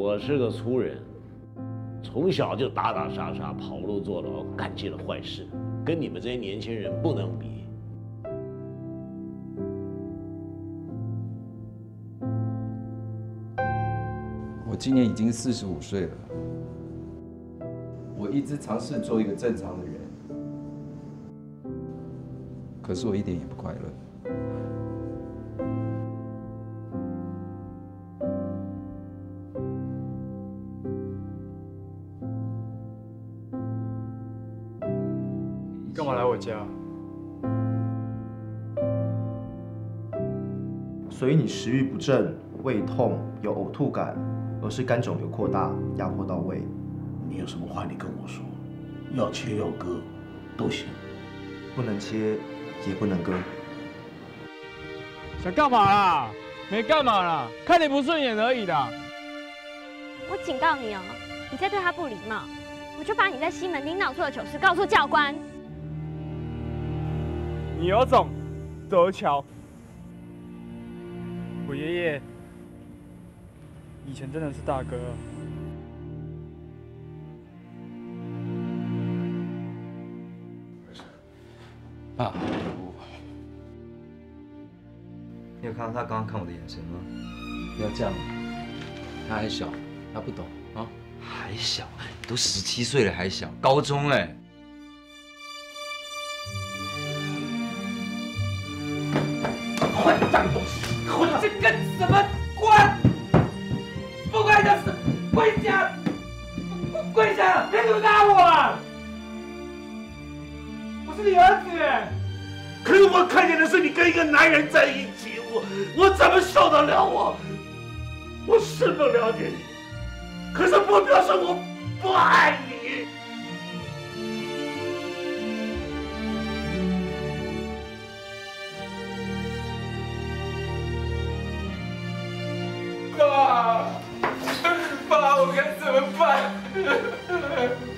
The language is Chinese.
我是个粗人，从小就打打杀杀、跑路坐牢，干尽了坏事，跟你们这些年轻人不能比。我今年已经四十五岁了，我一直尝试做一个正常的人，可是我一点也不快乐。干嘛来我家？所以你食欲不振、胃痛、有呕吐感，而是肝肿瘤扩大，压迫到胃。你有什么话你跟我说，要切要割都行。不能切，也不能割。想干嘛啦？没干嘛啦，看你不顺眼而已的。我警告你哦，你再对他不礼貌，我就把你在西门町闹出的糗事告诉教官。你有种，德乔。我爷爷以前真的是大哥。爸，你有看到他刚刚看我的眼神吗？不要这样，他还小，他不懂啊。还小，都十七岁了还小，高中嘞。混账东西，混这跟什么关？不关你的事，跪下！跪下！别这么打我！我是你儿子。可是我看见的是你跟一个男人在一起，我我怎么受得了我？我是不了解你，可是不表示我不爱你。Desculpa!